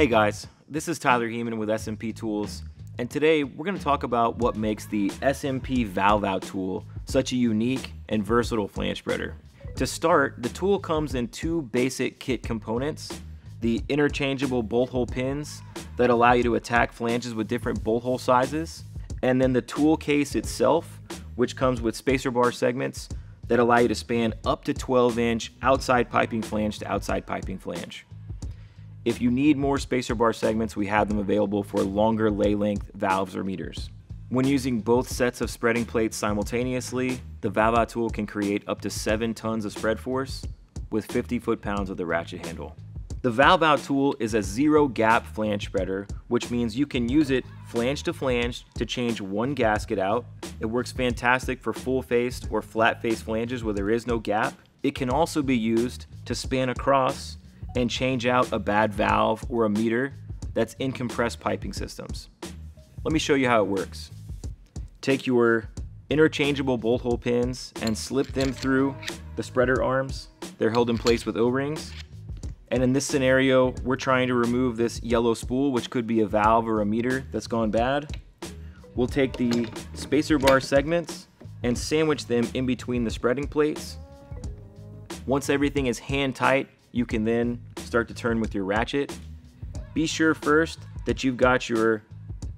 Hey guys, this is Tyler Hemann with SMP Tools, and today we're going to talk about what makes the SMP valve out tool such a unique and versatile flange spreader. To start, the tool comes in two basic kit components, the interchangeable bolt hole pins that allow you to attack flanges with different bolt hole sizes, and then the tool case itself, which comes with spacer bar segments that allow you to span up to 12 inch outside piping flange to outside piping flange. If you need more spacer bar segments, we have them available for longer lay length valves or meters. When using both sets of spreading plates simultaneously, the out tool can create up to 7 tons of spread force with 50 foot-pounds of the ratchet handle. The valve out tool is a zero gap flange spreader, which means you can use it flange to flange to change one gasket out. It works fantastic for full faced or flat faced flanges where there is no gap. It can also be used to span across and change out a bad valve or a meter that's in compressed piping systems. Let me show you how it works. Take your interchangeable bolt hole pins and slip them through the spreader arms. They're held in place with O-rings. And in this scenario, we're trying to remove this yellow spool, which could be a valve or a meter that's gone bad. We'll take the spacer bar segments and sandwich them in between the spreading plates. Once everything is hand tight, you can then start to turn with your ratchet. Be sure first that you've got your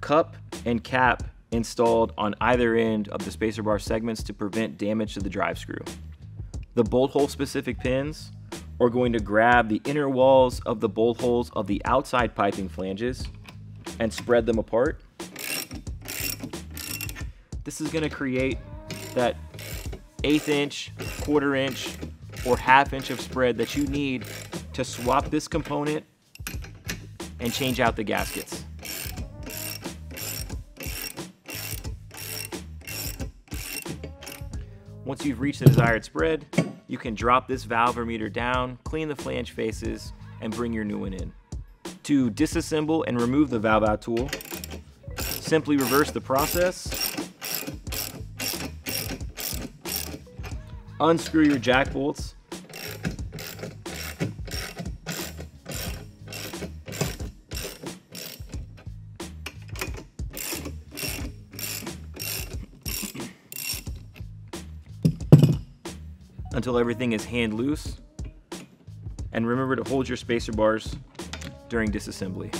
cup and cap installed on either end of the spacer bar segments to prevent damage to the drive screw. The bolt hole specific pins are going to grab the inner walls of the bolt holes of the outside piping flanges and spread them apart. This is going to create that eighth inch, quarter inch, or half inch of spread that you need to swap this component and change out the gaskets. Once you've reached the desired spread, you can drop this valve or meter down, clean the flange faces, and bring your new one in. To disassemble and remove the valve out tool, simply reverse the process, unscrew your jack bolts, until everything is hand loose. And remember to hold your spacer bars during disassembly.